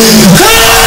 Hallelujah.